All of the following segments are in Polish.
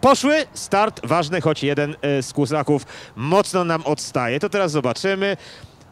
poszły. Start ważny, choć jeden e, z kusaków mocno nam odstaje. To teraz zobaczymy.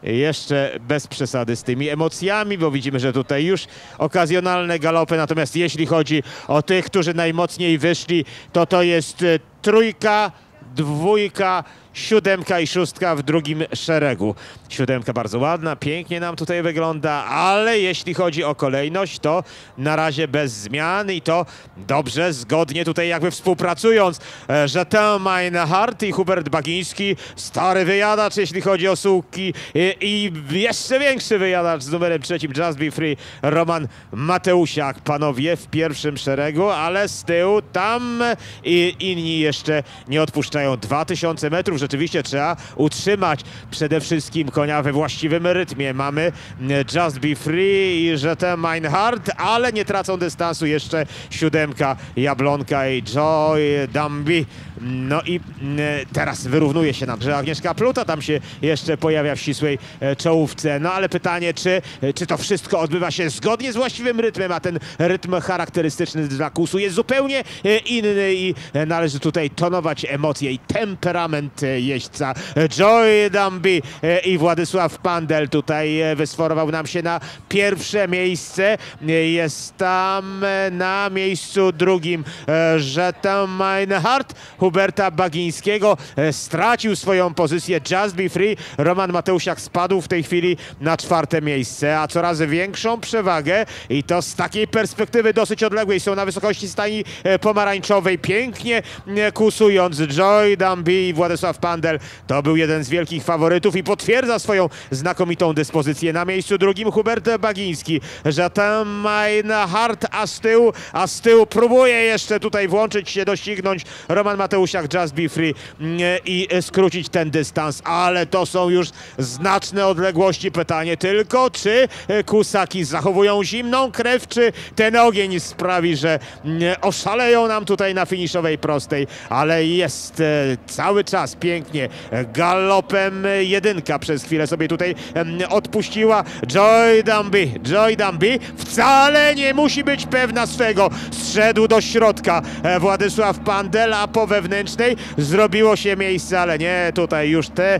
Jeszcze bez przesady z tymi emocjami, bo widzimy, że tutaj już okazjonalne galopy. Natomiast jeśli chodzi o tych, którzy najmocniej wyszli, to to jest e, trójka, dwójka, siódemka i szóstka w drugim szeregu. Siódemka bardzo ładna, pięknie nam tutaj wygląda, ale jeśli chodzi o kolejność, to na razie bez zmian i to dobrze, zgodnie tutaj jakby współpracując. e, Jean Meinhardt i Hubert Bagiński, stary wyjadacz, jeśli chodzi o sułki i, i jeszcze większy wyjadacz z numerem trzecim Just Be Free, Roman Mateusiak. Panowie w pierwszym szeregu, ale z tyłu tam i inni jeszcze nie odpuszczają. 2000 metrów rzeczywiście trzeba utrzymać przede wszystkim konia we właściwym rytmie. Mamy mm, Just Be Free i Jetem Meinhardt, ale nie tracą dystansu jeszcze siódemka Jablonka i Joy Dambi. No i mm, teraz wyrównuje się nam, że Agnieszka Pluta tam się jeszcze pojawia w ścisłej e, czołówce. No ale pytanie, czy, czy to wszystko odbywa się zgodnie z właściwym rytmem, a ten rytm charakterystyczny dla kusu jest zupełnie e, inny i e, należy tutaj tonować emocje i temperament e, jeźdźca. Joy Dambi e, i Władysław Pandel tutaj e, wysforował nam się na pierwsze miejsce. E, Jest tam e, na miejscu drugim e, Jetem Meinhardt, Huberta Bagińskiego. e, Stracił swoją pozycję Just Be Free. Roman Mateusiak spadł w tej chwili na czwarte miejsce, a coraz większą przewagę i to z takiej perspektywy dosyć odległej są na wysokości stani e, pomarańczowej. Pięknie e, kusując Joy Dambi i Władysław Pandel. To był jeden z wielkich faworytów i potwierdza swoją znakomitą dyspozycję. Na miejscu drugim Hubert Bagiński. Żatem Meinhardt, a z tyłu, a z tyłu próbuje jeszcze tutaj włączyć się, doścignąć Roman Mateusiak, Just Be Free mm, i skrócić ten dystans, ale to są już znaczne odległości. Pytanie tylko, czy e, kusaki zachowują zimną krew, czy ten ogień sprawi, że mm, oszaleją nam tutaj na finiszowej prostej, ale jest e, cały czas pięknie galopem e, jedynka przez chwilę sobie tutaj em, odpuściła Joy Dambi. Joy Dambi wcale nie musi być pewna swego. Zszedł do środka e, Władysław Pandel, a po wewnętrznej zrobiło się miejsce, ale nie, tutaj już tę e,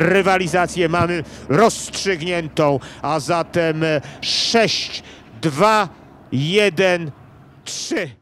rywalizację mamy rozstrzygniętą, a zatem e, 6, 2, 1, 3.